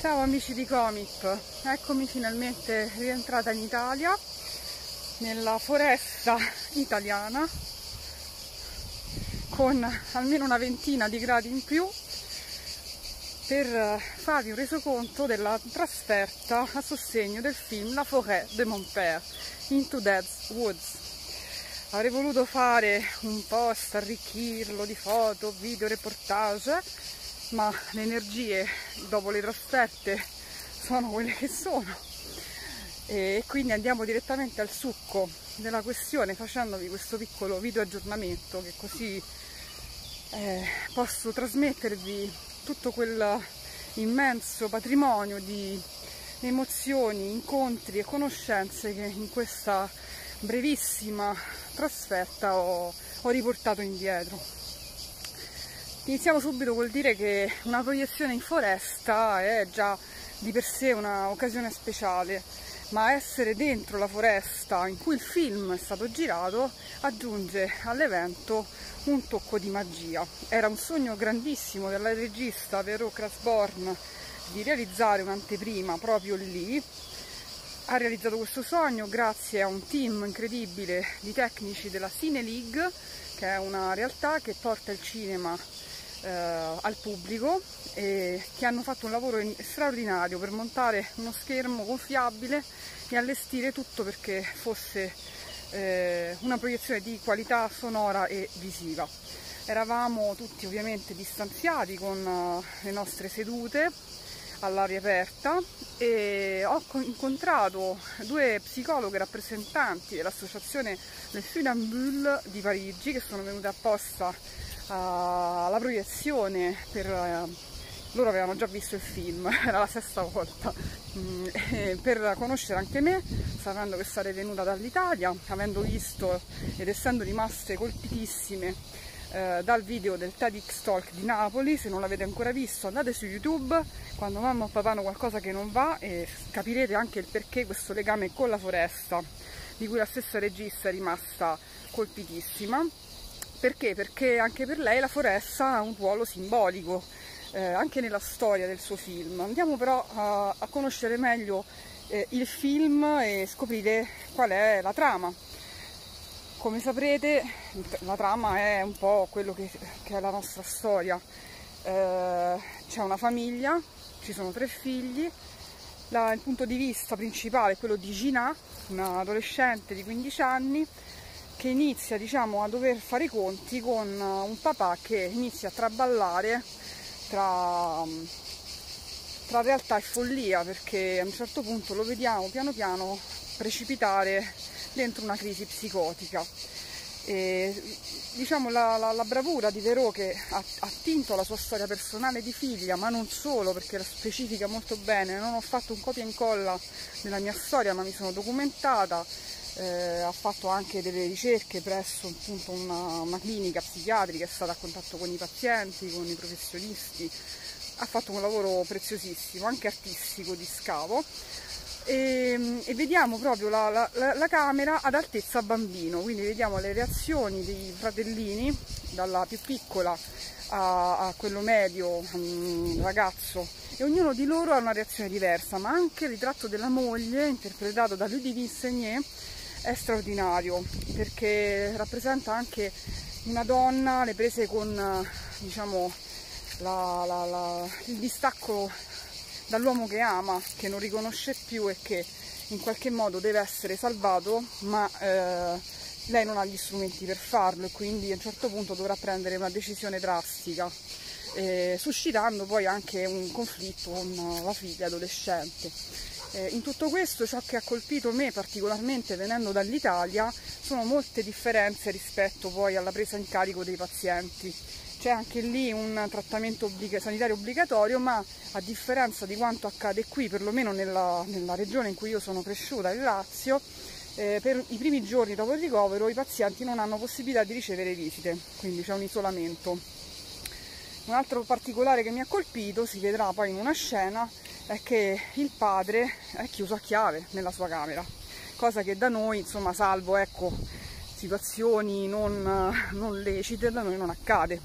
Ciao amici di Comip, eccomi finalmente rientrata in Italia, nella foresta italiana, con almeno una ventina di gradi in più, per farvi un resoconto della trasferta a sostegno del film La Forêt de Mon Père, Into Dead's Woods. Avrei voluto fare un post, arricchirlo di foto, video, reportage, ma le energie dopo le trasferte sono quelle che sono e quindi andiamo direttamente al succo della questione facendovi questo piccolo video aggiornamento che così eh, posso trasmettervi tutto quel immenso patrimonio di emozioni, incontri e conoscenze che in questa brevissima trasferta ho, ho riportato indietro. Iniziamo subito col dire che una proiezione in foresta è già di per sé un'occasione speciale, ma essere dentro la foresta in cui il film è stato girato aggiunge all'evento un tocco di magia. Era un sogno grandissimo della regista Vero Krasborn di realizzare un'anteprima proprio lì. Ha realizzato questo sogno grazie a un team incredibile di tecnici della Cine League, che è una realtà che porta il cinema eh, al pubblico e che hanno fatto un lavoro straordinario per montare uno schermo gonfiabile e allestire tutto perché fosse eh, una proiezione di qualità sonora e visiva. Eravamo tutti ovviamente distanziati con uh, le nostre sedute all'aria aperta e ho incontrato due psicologhe rappresentanti dell'associazione Le Funambule di Parigi che sono venute apposta alla proiezione per eh, loro avevano già visto il film, era la sesta volta, mm, per conoscere anche me, sapendo che sarei venuta dall'Italia, avendo visto ed essendo rimaste colpitissime eh, dal video del TEDx Talk di Napoli, se non l'avete ancora visto andate su YouTube, quando mamma o papà hanno qualcosa che non va e capirete anche il perché questo legame con la foresta, di cui la stessa regista è rimasta colpitissima perché? Perché anche per lei la foresta ha un ruolo simbolico, eh, anche nella storia del suo film. Andiamo però a, a conoscere meglio eh, il film e scoprire qual è la trama. Come saprete la trama è un po' quello che, che è la nostra storia. Eh, c'è una famiglia, ci sono tre figli, la, il punto di vista principale è quello di Gina, una adolescente di 15 anni, che inizia diciamo, a dover fare i conti con un papà che inizia a traballare tra, tra realtà e follia perché a un certo punto lo vediamo piano piano precipitare dentro una crisi psicotica. E, diciamo la, la, la, bravura di Verò che ha attinto alla sua storia personale di figlia, ma non solo perché la specifica molto bene, non ho fatto un copia e incolla della mia storia ma mi sono documentata, eh, ha fatto anche delle ricerche presso appunto, una, una, clinica psichiatrica, è stata a contatto con i pazienti, con i professionisti, ha fatto un lavoro preziosissimo, anche artistico di scavo. E, e vediamo proprio la, la, la, camera ad altezza bambino, quindi vediamo le reazioni dei fratellini, dalla più piccola a, a quello medio, um, ragazzo, e ognuno di loro ha una reazione diversa, ma anche il ritratto della moglie, interpretato da Ludivine Segné, è straordinario perché rappresenta anche una donna, le prese con diciamo, la, la, la, il distacco dall'uomo che ama, che non riconosce più e che in qualche modo deve essere salvato, ma eh, lei non ha gli strumenti per farlo e quindi a un certo punto dovrà prendere una decisione drastica, eh, suscitando poi anche un conflitto con la figlia adolescente. Eh, in tutto questo ciò che ha colpito me particolarmente venendo dall'Italia sono molte differenze rispetto poi alla presa in carico dei pazienti. C'è anche lì un trattamento obbliga sanitario obbligatorio, ma a differenza di quanto accade qui, perlomeno nella, nella regione in cui io sono cresciuta, il Lazio, eh, per i primi giorni dopo il ricovero i pazienti non hanno possibilità di ricevere visite, quindi c'è un isolamento. Un altro particolare che mi ha colpito, si vedrà poi in una scena, è che il padre è chiuso a chiave nella sua camera, cosa che da noi, insomma, salvo ecco, situazioni non, non lecite, da noi non accade.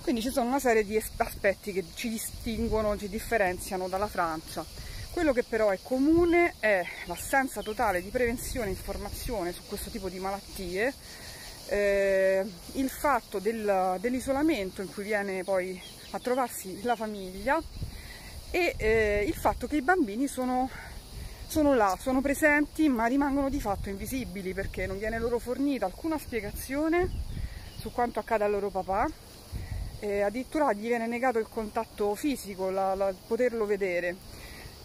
Quindi ci sono una serie di aspetti che ci distinguono, ci differenziano dalla Francia. Quello che però è comune è l'assenza totale di prevenzione e informazione su questo tipo di malattie, eh, il fatto del, dell'isolamento in cui viene poi a trovarsi la famiglia e eh, il fatto che i bambini sono, sono là, sono presenti ma rimangono di fatto invisibili perché non viene loro fornita alcuna spiegazione su quanto accade al loro papà. E addirittura gli viene negato il contatto fisico, la, la, poterlo vedere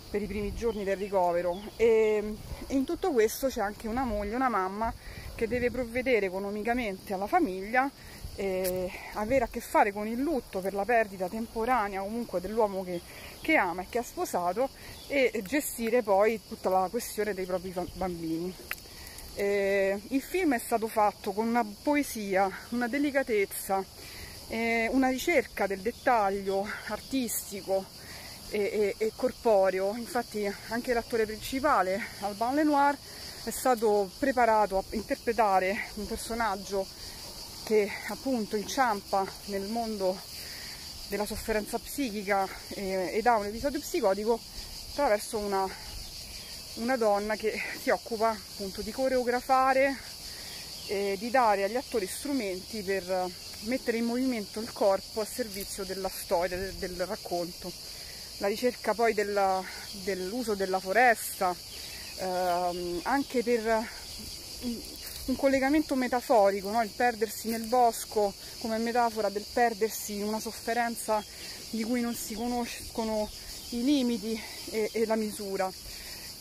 per i primi giorni del ricovero. E, e in tutto questo c'è anche una moglie, una mamma che deve provvedere economicamente alla famiglia e avere a che fare con il lutto per la perdita temporanea comunque dell'uomo che, che ama e che ha sposato e gestire poi tutta la questione dei propri bambini. Eh, il film è stato fatto con una poesia, una delicatezza, eh, una ricerca del dettaglio artistico e, e, e corporeo. Infatti anche l'attore principale, Alban Lenoir, è stato preparato a interpretare un personaggio che appunto inciampa nel mondo della sofferenza psichica e, ed ha un episodio psicotico attraverso una, una donna che si occupa appunto di coreografare e di dare agli attori strumenti per mettere in movimento il corpo a servizio della storia, del, del racconto. La ricerca poi dell'uso della foresta, ehm, anche per un collegamento metaforico, no? il perdersi nel bosco come metafora del perdersi in una sofferenza di cui non si conoscono i limiti e, e la misura.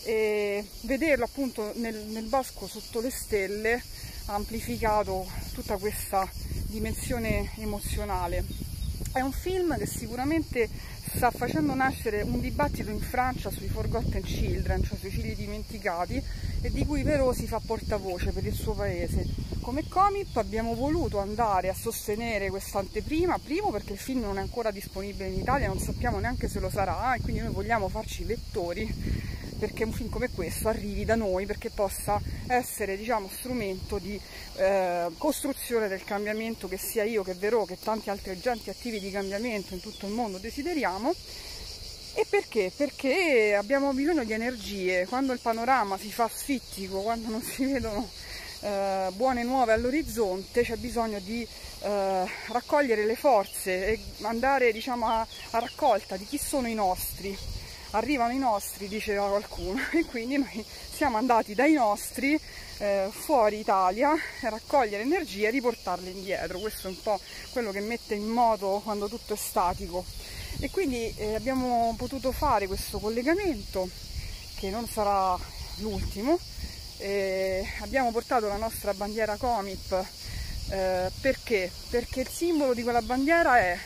E vederlo appunto nel, nel bosco sotto le stelle ha amplificato tutta questa dimensione emozionale. È un film che sicuramente sta facendo nascere un dibattito in Francia sui Forgotten Children, cioè sui figli dimenticati, e di cui però si fa portavoce per il suo paese. Come Comip abbiamo voluto andare a sostenere questa anteprima, primo perché il film non è ancora disponibile in Italia, non sappiamo neanche se lo sarà e quindi noi vogliamo farci lettori perché un film come questo arrivi da noi, perché possa essere diciamo, strumento di eh, costruzione del cambiamento che sia io che Verò che tanti altri agenti attivi di cambiamento in tutto il mondo desideriamo e perché? Perché abbiamo bisogno di energie, quando il panorama si fa asfittico, quando non si vedono eh, buone nuove all'orizzonte, c'è bisogno di eh, raccogliere le forze e andare diciamo, a, a raccolta di chi sono i nostri. Arrivano i nostri, diceva qualcuno, e quindi noi siamo andati dai nostri eh, fuori Italia a raccogliere energie e riportarle indietro. Questo è un po' quello che mette in moto quando tutto è statico e quindi eh, abbiamo potuto fare questo collegamento che non sarà l'ultimo eh, abbiamo portato la nostra bandiera Comip eh, perché? perché il simbolo di quella bandiera è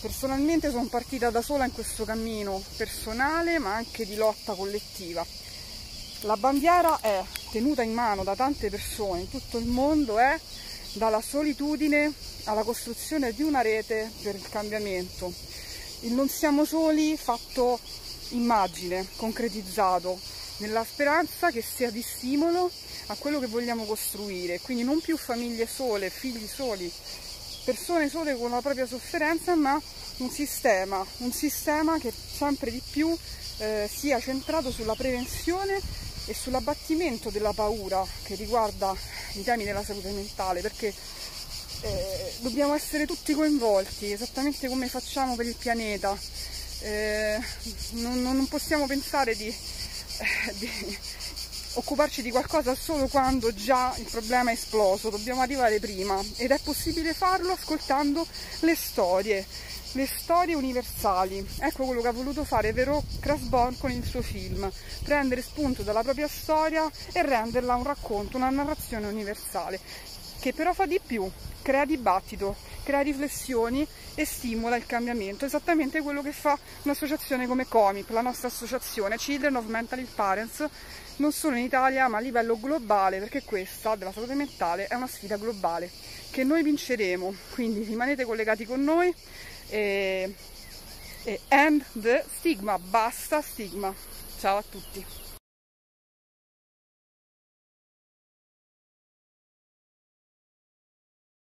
personalmente sono partita da sola in questo cammino personale ma anche di lotta collettiva la bandiera è tenuta in mano da tante persone in tutto il mondo è dalla solitudine alla costruzione di una rete per il cambiamento. Il non siamo soli fatto immagine, concretizzato, nella speranza che sia di stimolo a quello che vogliamo costruire, quindi non più famiglie sole, figli soli, persone sole con la propria sofferenza, ma un sistema, un sistema che sempre di più eh, sia centrato sulla prevenzione e sull'abbattimento della paura che riguarda i temi della salute mentale, perché eh, dobbiamo essere tutti coinvolti, esattamente come facciamo per il pianeta. Eh, non, non, possiamo pensare di, di, occuparci di qualcosa solo quando già il problema è esploso, dobbiamo arrivare prima ed è possibile farlo ascoltando le storie, le storie universali. Ecco quello che ha voluto fare Vero Krasborn con il suo film, prendere spunto dalla propria storia e renderla un racconto, una narrazione universale, che però fa di più, crea dibattito, crea riflessioni e stimola il cambiamento, esattamente quello che fa un'associazione come COMIP, la nostra associazione Children of Mental Parents, non solo in Italia ma a livello globale, perché questa della salute mentale è una sfida globale che noi vinceremo, quindi rimanete collegati con noi e, e end the stigma, basta stigma. Ciao a tutti.